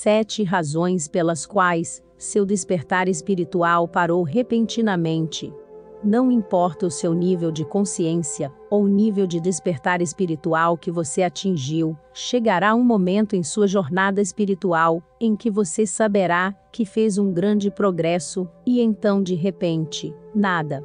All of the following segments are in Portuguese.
Sete razões pelas quais seu despertar espiritual parou repentinamente. Não importa o seu nível de consciência ou nível de despertar espiritual que você atingiu, chegará um momento em sua jornada espiritual em que você saberá que fez um grande progresso e então, de repente, nada.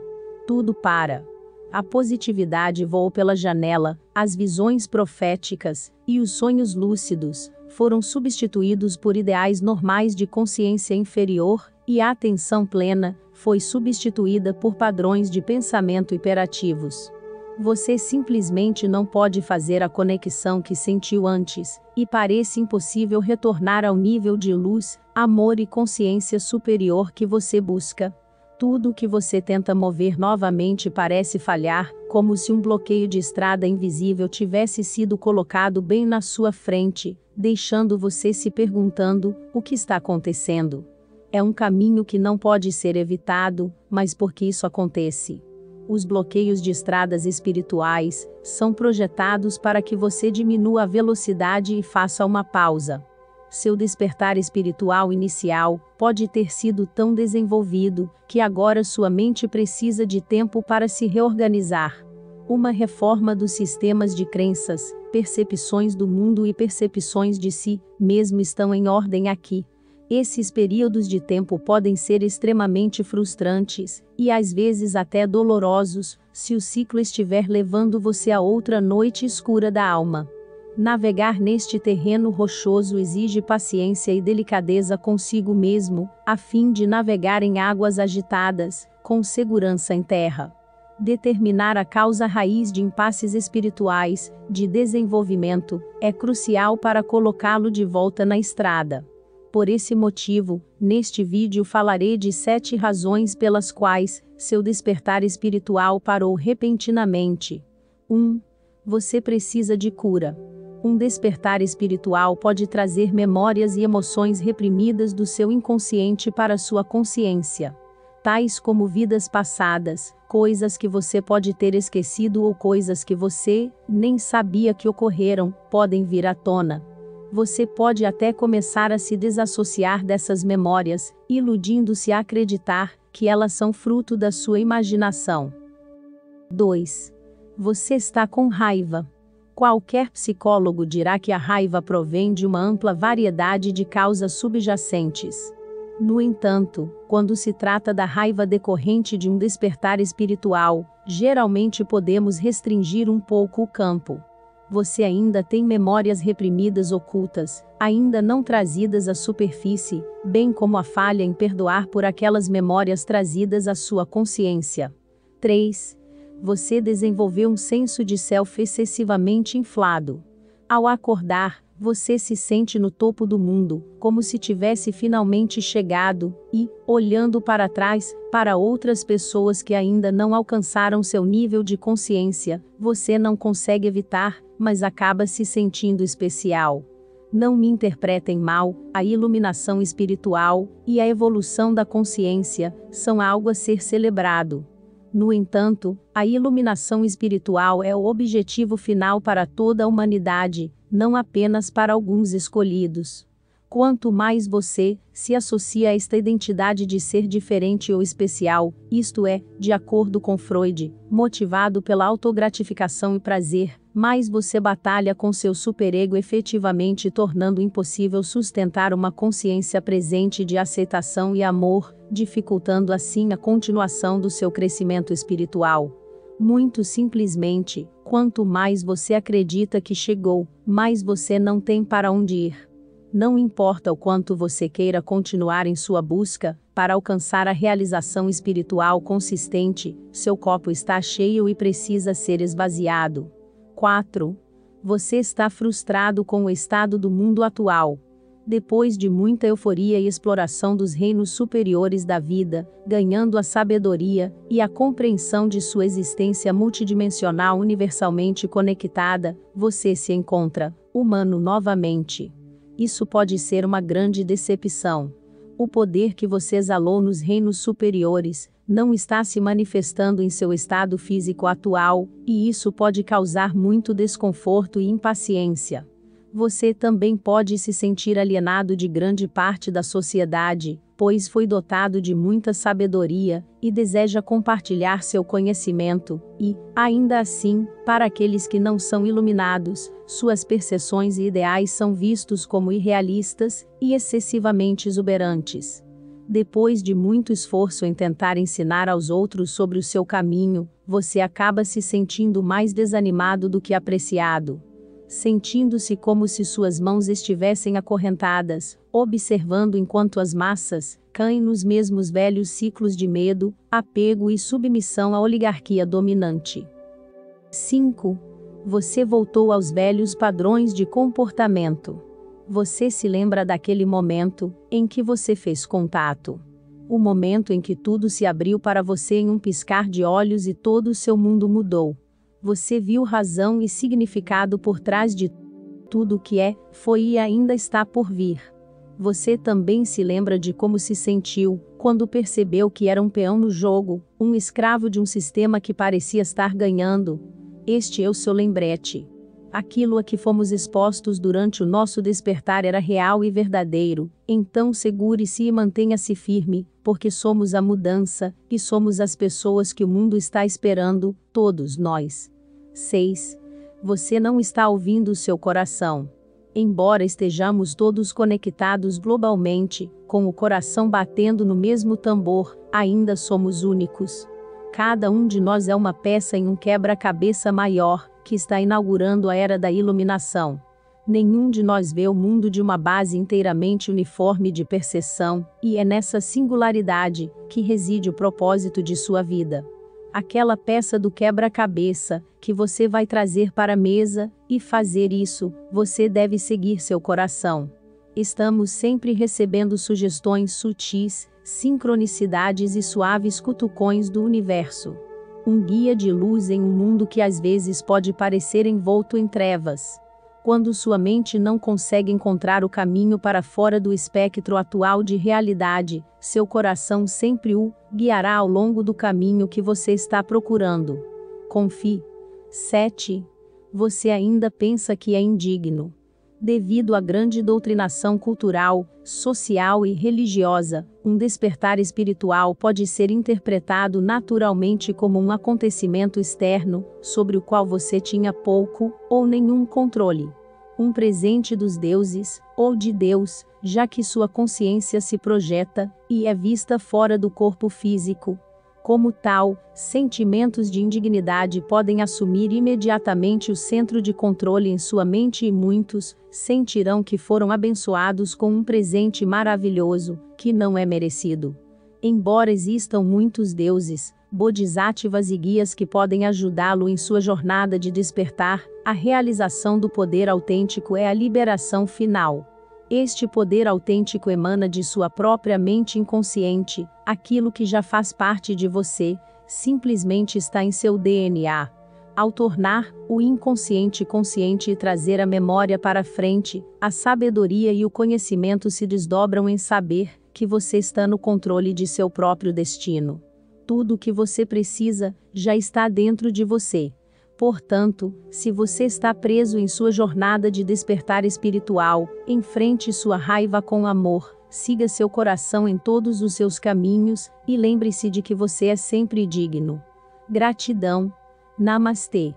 Tudo para. A positividade voou pela janela, as visões proféticas e os sonhos lúcidos foram substituídos por ideais normais de consciência inferior, e a atenção plena foi substituída por padrões de pensamento hiperativos. Você simplesmente não pode fazer a conexão que sentiu antes, e parece impossível retornar ao nível de luz, amor e consciência superior que você busca. Tudo o que você tenta mover novamente parece falhar, como se um bloqueio de estrada invisível tivesse sido colocado bem na sua frente, deixando você se perguntando: o que está acontecendo? É um caminho que não pode ser evitado, mas por que isso acontece? Os bloqueios de estradas espirituais são projetados para que você diminua a velocidade e faça uma pausa. Seu despertar espiritual inicial pode ter sido tão desenvolvido que agora sua mente precisa de tempo para se reorganizar. Uma reforma dos sistemas de crenças, percepções do mundo e percepções de si mesmo estão em ordem aqui. Esses períodos de tempo podem ser extremamente frustrantes, e às vezes até dolorosos, se o ciclo estiver levando você a outra noite escura da alma. Navegar neste terreno rochoso exige paciência e delicadeza consigo mesmo, a fim de navegar em águas agitadas, com segurança em terra. Determinar a causa raiz de impasses espirituais, de desenvolvimento, é crucial para colocá-lo de volta na estrada. Por esse motivo, neste vídeo falarei de sete razões pelas quais seu despertar espiritual parou repentinamente. 1. Um, você precisa de cura. Um despertar espiritual pode trazer memórias e emoções reprimidas do seu inconsciente para sua consciência. Tais como vidas passadas, coisas que você pode ter esquecido ou coisas que você nem sabia que ocorreram, podem vir à tona você pode até começar a se desassociar dessas memórias, iludindo-se a acreditar que elas são fruto da sua imaginação. 2. Você está com raiva. Qualquer psicólogo dirá que a raiva provém de uma ampla variedade de causas subjacentes. No entanto, quando se trata da raiva decorrente de um despertar espiritual, geralmente podemos restringir um pouco o campo você ainda tem memórias reprimidas ocultas, ainda não trazidas à superfície, bem como a falha em perdoar por aquelas memórias trazidas à sua consciência. 3. Você desenvolveu um senso de self excessivamente inflado. Ao acordar, você se sente no topo do mundo, como se tivesse finalmente chegado, e, olhando para trás, para outras pessoas que ainda não alcançaram seu nível de consciência, você não consegue evitar, mas acaba se sentindo especial. Não me interpretem mal, a iluminação espiritual e a evolução da consciência são algo a ser celebrado. No entanto, a iluminação espiritual é o objetivo final para toda a humanidade, não apenas para alguns escolhidos. Quanto mais você se associa a esta identidade de ser diferente ou especial, isto é, de acordo com Freud, motivado pela autogratificação e prazer, mais você batalha com seu superego efetivamente tornando impossível sustentar uma consciência presente de aceitação e amor, dificultando assim a continuação do seu crescimento espiritual. Muito simplesmente, quanto mais você acredita que chegou, mais você não tem para onde ir. Não importa o quanto você queira continuar em sua busca, para alcançar a realização espiritual consistente, seu copo está cheio e precisa ser esvaziado. 4. Você está frustrado com o estado do mundo atual, depois de muita euforia e exploração dos reinos superiores da vida, ganhando a sabedoria e a compreensão de sua existência multidimensional universalmente conectada, você se encontra humano novamente. Isso pode ser uma grande decepção. O poder que você exalou nos reinos superiores não está se manifestando em seu estado físico atual, e isso pode causar muito desconforto e impaciência Você também pode se sentir alienado de grande parte da sociedade, pois foi dotado de muita sabedoria e deseja compartilhar seu conhecimento, e, ainda assim, para aqueles que não são iluminados, suas percepções e ideais são vistos como irrealistas e excessivamente exuberantes. Depois de muito esforço em tentar ensinar aos outros sobre o seu caminho, você acaba se sentindo mais desanimado do que apreciado sentindo-se como se suas mãos estivessem acorrentadas, observando enquanto as massas caem nos mesmos velhos ciclos de medo, apego e submissão à oligarquia dominante. 5. Você voltou aos velhos padrões de comportamento. Você se lembra daquele momento em que você fez contato. O momento em que tudo se abriu para você em um piscar de olhos e todo o seu mundo mudou você viu razão e significado por trás de tudo o que é, foi e ainda está por vir. Você também se lembra de como se sentiu quando percebeu que era um peão no jogo, um escravo de um sistema que parecia estar ganhando. Este é o seu lembrete. Aquilo a que fomos expostos durante o nosso despertar era real e verdadeiro, então segure-se e mantenha-se firme, porque somos a mudança, e somos as pessoas que o mundo está esperando, todos nós. 6. Você não está ouvindo o seu coração. Embora estejamos todos conectados globalmente, com o coração batendo no mesmo tambor, ainda somos únicos. Cada um de nós é uma peça em um quebra-cabeça maior, que está inaugurando a era da iluminação. Nenhum de nós vê o mundo de uma base inteiramente uniforme de percepção, e é nessa singularidade que reside o propósito de sua vida aquela peça do quebra-cabeça que você vai trazer para a mesa, e fazer isso, você deve seguir seu coração. Estamos sempre recebendo sugestões sutis, sincronicidades e suaves cutucões do universo. Um guia de luz em um mundo que às vezes pode parecer envolto em trevas. Quando sua mente não consegue encontrar o caminho para fora do espectro atual de realidade, seu coração sempre o guiará ao longo do caminho que você está procurando. Confie. 7. Você ainda pensa que é indigno. Devido à grande doutrinação cultural, social e religiosa, um despertar espiritual pode ser interpretado naturalmente como um acontecimento externo, sobre o qual você tinha pouco ou nenhum controle. Um presente dos deuses, ou de Deus, já que sua consciência se projeta e é vista fora do corpo físico, como tal, sentimentos de indignidade podem assumir imediatamente o centro de controle em sua mente e muitos sentirão que foram abençoados com um presente maravilhoso, que não é merecido. Embora existam muitos deuses, bodhisattvas e guias que podem ajudá-lo em sua jornada de despertar, a realização do poder autêntico é a liberação final. Este poder autêntico emana de sua própria mente inconsciente, aquilo que já faz parte de você, simplesmente está em seu DNA. Ao tornar o inconsciente consciente e trazer a memória para frente, a sabedoria e o conhecimento se desdobram em saber que você está no controle de seu próprio destino. Tudo o que você precisa já está dentro de você. Portanto, se você está preso em sua jornada de despertar espiritual, enfrente sua raiva com amor, siga seu coração em todos os seus caminhos e lembre-se de que você é sempre digno. Gratidão. Namastê.